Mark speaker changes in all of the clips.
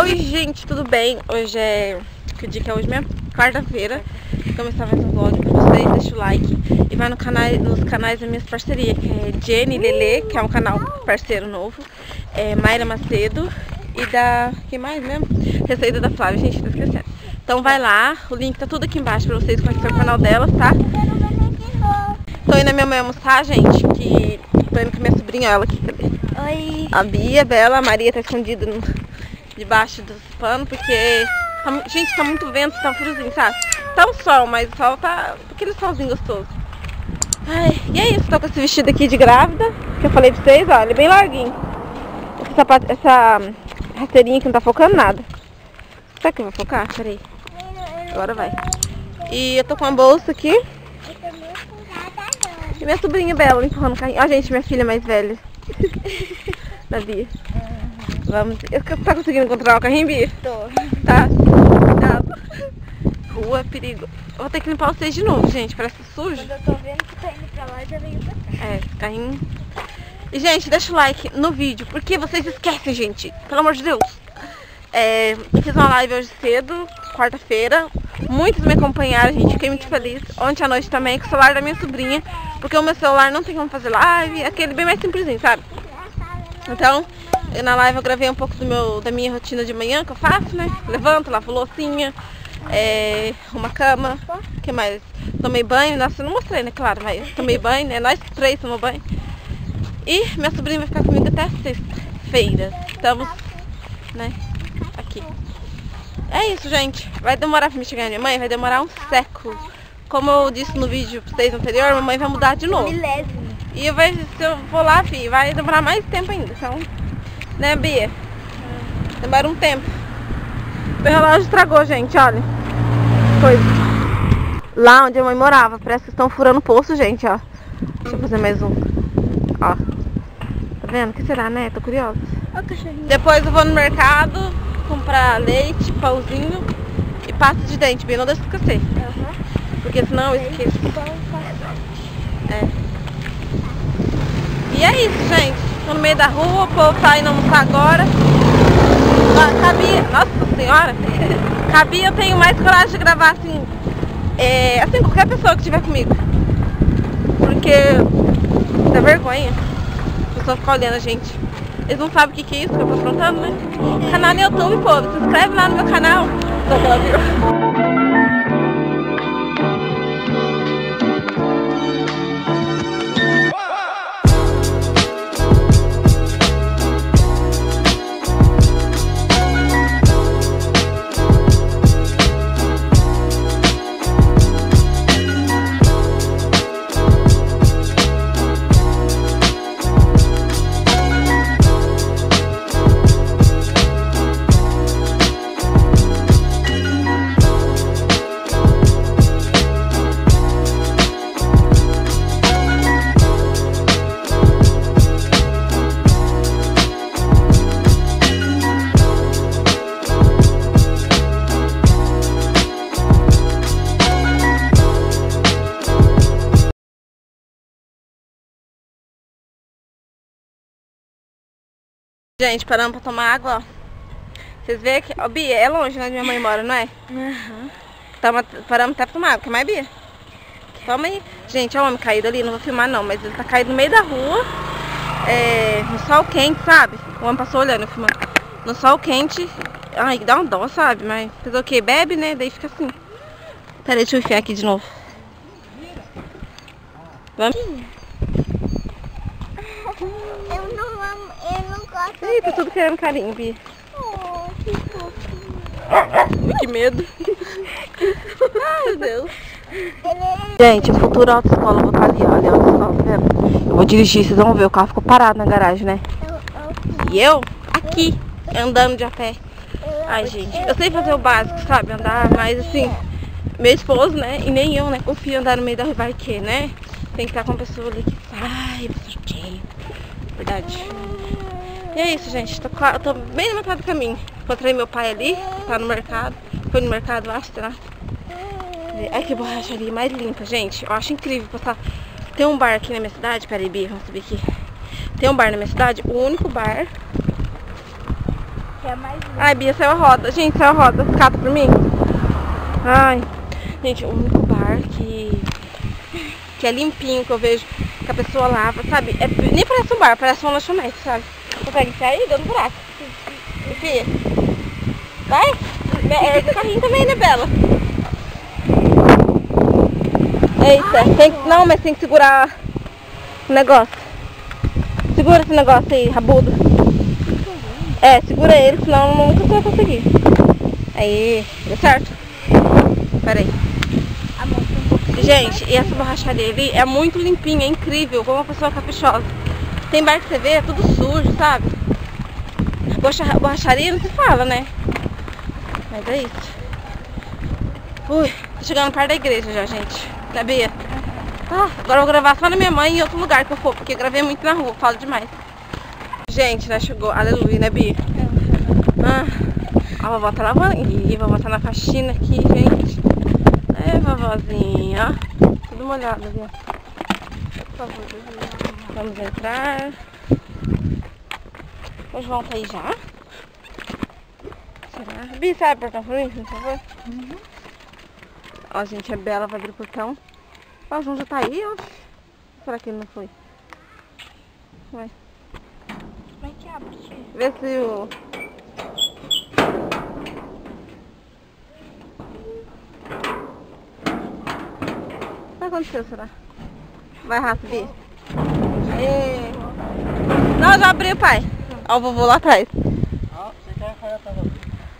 Speaker 1: Oi, gente, tudo bem? Hoje é... Que dia que é hoje mesmo? Quarta-feira. Começar mais um vlog pra vocês. Deixa o like. E vai no canal, nos canais das minhas parcerias, que é Jenny Lele, que é um canal parceiro novo. É Mayra Macedo. E da... que mais mesmo? Receita da Flávia, gente, tô esquecendo. Então vai lá. O link tá tudo aqui embaixo pra vocês conhecerem o canal delas, tá? Tô indo na minha mãe almoçar, gente, que tô indo com minha sobrinha, ela aqui?
Speaker 2: Oi.
Speaker 1: A Bia, a Bela, a Maria tá escondida no, debaixo dos panos, porque, tá, gente, tá muito vento, tá friozinho, sabe? Tá um sol, mas o sol tá aquele solzinho gostoso. Ai, e é isso, tô com esse vestido aqui de grávida, que eu falei pra vocês, ó, ele é bem larguinho. Esse sapato, essa rasteirinha que não tá focando nada. Será que eu vou focar? Peraí, agora vai. E eu tô com uma bolsa aqui. E minha sobrinha Bela empurrando o carrinho. Ó, gente, minha filha mais velha. da. Vamos. Eu, tá conseguindo controlar o carrinho, Bia?
Speaker 2: Tô.
Speaker 1: Tá. Cuidado. Rua, perigo. Vou ter que limpar vocês de novo, gente. Parece sujo.
Speaker 2: Quando eu tô vendo que tá indo pra lá, já venho pra cá.
Speaker 1: É, carrinho. E, gente, deixa o like no vídeo. Porque vocês esquecem, gente. Pelo amor de Deus. É, fiz uma live hoje cedo, quarta-feira. Muitos me acompanharam, gente. Fiquei muito feliz. Ontem à noite também, com o celular da minha sobrinha. Porque o meu celular não tem como fazer live. Aquele bem mais simplesinho, sabe? Então, eu, na live eu gravei um pouco do meu, da minha rotina de manhã que eu faço, né? Levanto, lavo loucinha, é, uma cama, o que mais? Tomei banho, nossa, eu não mostrei, né? Claro, mas tomei banho, né? Nós três tomamos banho. E minha sobrinha vai ficar comigo até sexta-feira. Estamos, né? Aqui. É isso, gente. Vai demorar pra me chegar minha mãe? Vai demorar um século. Como eu disse no vídeo pra vocês anterior, mamãe vai mudar de novo. E vai, se eu for lá, fi, vai demorar mais tempo ainda. Então, né, Bia? Demora um tempo. Meu relógio estragou, gente, olha. Coisa. Lá onde a mãe morava, parece que estão furando o poço, gente, ó. Deixa eu fazer mais um. Ó. Tá vendo? O que será, né? Tô curiosa.
Speaker 2: Ó o.
Speaker 1: Depois eu vou no mercado comprar leite, pãozinho e pasta de dente, Bia. Não deixa esquecer.
Speaker 2: Aham.
Speaker 1: Porque senão eu esqueço. É. E é isso, gente. No meio da rua, o povo tá indo almoçar agora. Cabia, nossa senhora, cabia eu tenho mais coragem de gravar assim, é, assim, qualquer pessoa que estiver comigo. Porque dá vergonha. A pessoa fica olhando a gente. Eles não sabem o que, que é isso que eu tô aprontando, né? Canal no YouTube, povo. Se inscreve lá no meu canal. Só que ela Gente, parando pra tomar água, ó. Vocês veem que... Ó, Bia, é longe, né, onde minha mãe mora, não é?
Speaker 2: Aham.
Speaker 1: Tamo, paramos até pra tomar água. Quer mais, Bia? Toma aí. Gente, olha o homem caído ali. Não vou filmar, não. Mas ele tá caído no meio da rua. É, no sol quente, sabe? O homem passou olhando, eu filmando. No sol quente. Ai, dá um dó, sabe? Mas fazer o quê? Bebe, né? Daí fica assim. Peraí, deixa eu enfiar aqui de novo. Vamos?
Speaker 2: Eu não amo, eu não gosto
Speaker 1: Ih, tá tudo querendo carinho, Bia.
Speaker 2: Oh, que fofinho.
Speaker 1: Que medo. Ai, meu Deus.
Speaker 2: É...
Speaker 1: Gente, a futura autoescola, eu vou estar ali, olha, a autoescola, tá vendo? Eu vou dirigir, vocês vão ver, o carro ficou parado na garagem, né? E eu, aqui, andando de a pé. Ai, gente, eu sei fazer o básico, sabe? Andar, mas assim, meu esposo, né? E nem eu, né? Confio em andar no meio da rua, vai que, né? Tem que estar com uma pessoa ali que sai, você Verdade. E é isso, gente. Tô, tô bem na metade do caminho. Encontrei meu pai ali, tá no mercado. Foi no mercado, acho, sei lá. Ai, que borracharia mais limpa, gente. Eu acho incrível passar. Tem um bar aqui na minha cidade. Peraí, Bia, vamos subir aqui. Tem um bar na minha cidade, o único bar.
Speaker 2: é mais lindo.
Speaker 1: Ai, Bia, saiu a roda. Gente, saiu a roda. Cata por mim. Ai. Gente, o único bar que, que é limpinho, que eu vejo que a pessoa lava, sabe? É, nem parece um bar, parece uma lanchonete, sabe? Consegue sair dando buraco. Enfia. Vai. É do carrinho também, né, Bela? Eita, tem que, não, mas tem que segurar o negócio. Segura esse negócio aí, rabudo. É, segura ele, senão nunca vai conseguir. Aí, deu certo? Pera aí. Gente, e essa borracharia ali é muito limpinha, é incrível, como uma pessoa caprichosa. Tem bar que você vê, é tudo sujo, sabe? Borracha- Borracharia não se fala, né? Mas é isso. Ui, tô chegando perto da igreja já, gente. Né, Bia? Ah, agora eu vou gravar só na minha mãe e em outro lugar que eu for, porque eu gravei muito na rua, falo demais. Gente, né, chegou, aleluia, né, Bia? Ah, a vovó tá lavando. Ih, a vovó tá na faxina aqui, gente. É, vovozinha. Tudo molhado ó. Por favor, Vamos entrar. O João tá aí já? Será? Bi, sabe o portão pra mim, por favor? Ó, gente, a Bela vai abrir o portão. Ó, o João já tá aí, ó. Será que ele não foi? Vai.
Speaker 2: É que abre? tia?
Speaker 1: Vê se o... O que aconteceu, será? Vai, Rafa, Bi. Não, já abriu, pai. Ó o vovô lá atrás.
Speaker 3: Ah, você quer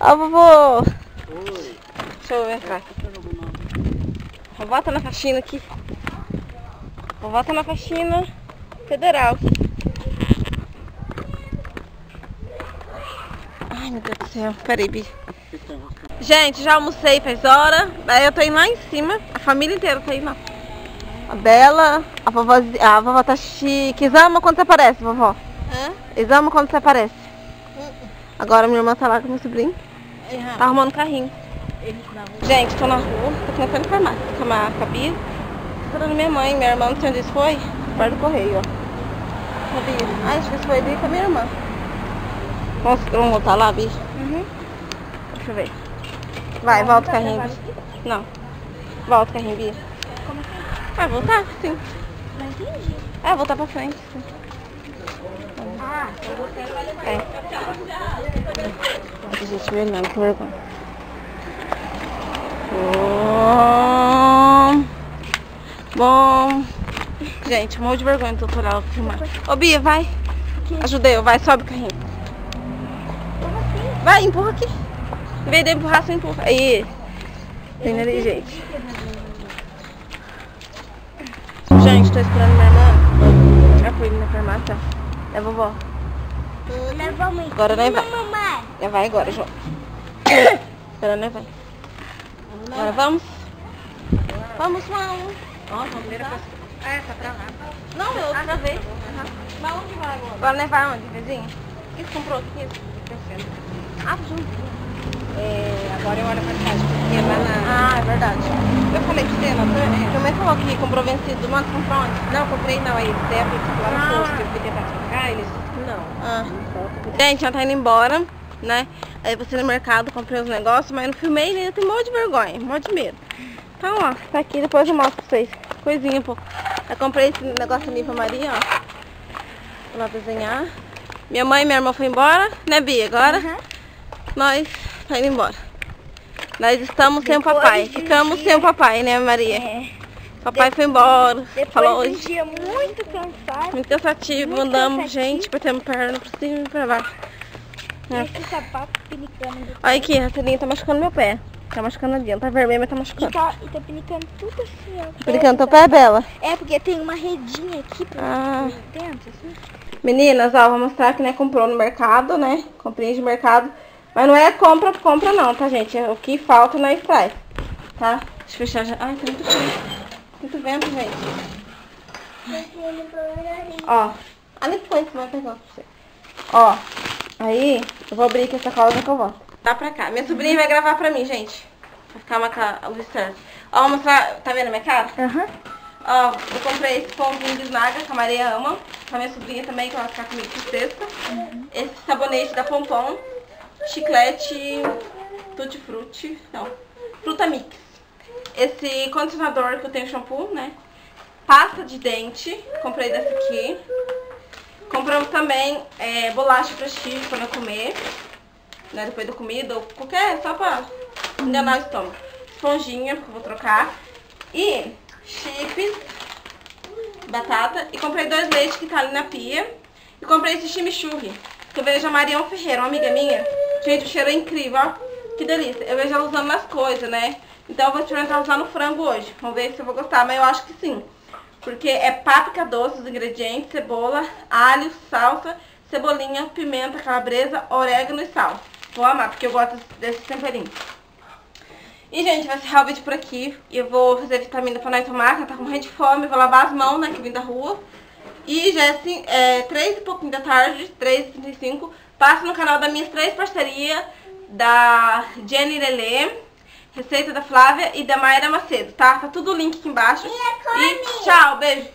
Speaker 1: Ó o vovô.
Speaker 3: Oi.
Speaker 1: Deixa eu ver, tá na faxina aqui. Vovó tá na faxina federal. Ai, meu Deus do céu. Peraí, Bi. Gente, já almocei faz hora. Daí eu tô indo lá em cima. A família inteira tá indo lá. A Bela, a vovó, a vovó tá chique. Exama quando você aparece, vovó.
Speaker 2: Hã?
Speaker 1: Exama quando você aparece. Agora minha irmã tá lá com meu sobrinho. Tá arrumando o carrinho. Gente, tô na rua, tô tentando farmácia com a com a Bia. Esperando minha mãe, minha irmã não sei onde isso foi. Perto do correio, ó. Sabia? Ai, acho que isso foi ali com a minha irmã. Vamos, vamos voltar lá, Bia?
Speaker 2: Uhum.
Speaker 1: Deixa eu ver. Vai, volta o carrinho, Bia. Não. Volta o carrinho, Bia.
Speaker 2: Como assim?
Speaker 1: Vai voltar? Sim.
Speaker 2: Não entendi.
Speaker 1: É, voltar pra frente. Sim.
Speaker 2: Ah, eu vou ter
Speaker 1: É. Ai, gente, me olhando, que vergonha. Bom. Bom. Gente, um monte de vergonha do tutorial filmar. Ô Bia, vai. Ajudei vai, sobe o carrinho. Vai, empurra aqui. Em vez de empurrar, você empurra. Aí. Tem ali, gente. Gente, tô esperando minha irmã. Já fui na farmácia. É vovó.
Speaker 2: Muito.
Speaker 1: Agora nós vai.
Speaker 2: Mamãe.
Speaker 1: Já vai agora, João. Esperando, né, vai. Agora vamos? Vamos, João. Ó, vamos ver a É, tá pra lá. Não, eu outra vez. Mas onde vai agora? Agora nós vai onde, vizinha? O que você comprou aqui? Ah, junto.
Speaker 3: É, agora é hora pra casa, porque lá na...
Speaker 1: Ah, é verdade. Eu falei pra você, não foi? Minha mãe falou que comprou vencido. Mano, comprou onde?
Speaker 3: Não, comprei não, aí deve lá no
Speaker 1: Ah.
Speaker 3: posto, eu fui tentar trocar, eles... Não.
Speaker 1: Ah.
Speaker 3: Não solta.
Speaker 1: Gente, ela tá indo embora, né? Aí você no mercado, comprei os negócios, mas não filmei, né? Eu tenho um monte de vergonha, um monte de medo. Então, ó, tá aqui, depois eu mostro pra vocês. Coisinha, pô. Eu comprei esse negócio ali pra Maria, ó. Pra ela desenhar. Minha mãe e minha irmã foi embora, né, Bia? Agora
Speaker 2: Uhum.
Speaker 1: nós tá indo embora. Nós estamos sem o
Speaker 2: Depois
Speaker 1: papai. Ficamos
Speaker 2: dia-
Speaker 1: sem o papai, né, Maria?
Speaker 2: É.
Speaker 1: Papai foi embora.
Speaker 2: Depois
Speaker 1: Falou
Speaker 2: um
Speaker 1: hoje.
Speaker 2: dia muito cansado.
Speaker 1: Muito cansativo,
Speaker 2: Muito
Speaker 1: andamos,
Speaker 2: cansativo.
Speaker 1: gente, batemos perna pra cima e pra baixo. É.
Speaker 2: Esse sapato pinicando. do-
Speaker 1: Olha aqui, a Celinha tá machucando meu pé. Tá machucando ali, tá vermelho, mas tá
Speaker 2: E
Speaker 1: machucando.
Speaker 2: tá, e tá pinicando tudo assim, ó.
Speaker 1: Brincando teu pé, Bela.
Speaker 2: É, porque tem uma redinha aqui pra
Speaker 1: Ah.
Speaker 2: dentro, assim.
Speaker 1: Meninas, ó, vou mostrar que, né, comprou no mercado, né? Comprinha de mercado. Mas não é compra, compra não, tá, gente? É o que falta nós traz, tá? Deixa eu fechar já. Ai, tá muito frio. Muito vento, gente. Ó, ali foi, você vai pegar pra você. Ó, aí, eu vou abrir aqui essa cola que eu volto. Dá pra cá. Minha sobrinha vai gravar pra mim, gente. Vai ficar uma luz certa. Ó, vou mostrar, tá vendo a minha cara?
Speaker 2: Aham.
Speaker 1: Ó, eu comprei esse pãozinho de snaga que a Maria ama. Pra minha sobrinha também, que ela vai ficar comigo de sexta. Esse sabonete da Pompom. Chiclete tutti frutti, não, fruta mix. Esse condicionador que eu tenho shampoo, né? Pasta de dente, comprei dessa aqui. Compramos também é, bolacha pra xixi quando eu comer, né? Depois da comida ou qualquer, só pra enganar o estômago. Esponjinha, porque eu vou trocar. E chips, batata. E comprei dois leites que tá ali na pia. E comprei esse chimichurri, que eu vejo a Marião Ferreira, uma amiga minha. Gente, o cheiro é incrível, ó. Que delícia. Eu vejo ela usando nas coisas, né? Então eu vou experimentar usar no frango hoje. Vamos ver se eu vou gostar, mas eu acho que sim. Porque é páprica doce os ingredientes, cebola, alho, salsa, cebolinha, pimenta, calabresa, orégano e sal. Vou amar, porque eu gosto desse temperinho. E, gente, vai encerrar o vídeo por aqui. Eu vou fazer vitamina pra nós tomar, que tá com morrendo de fome. Vou lavar as mãos, né, que vim da rua. E já é, assim, é 3 e pouquinho da tarde, 3h35. Passa no canal das minhas três parcerias, da Jenny Lelê, receita da Flávia e da Mayra Macedo, tá? Tá tudo o link aqui embaixo. E tchau, beijo.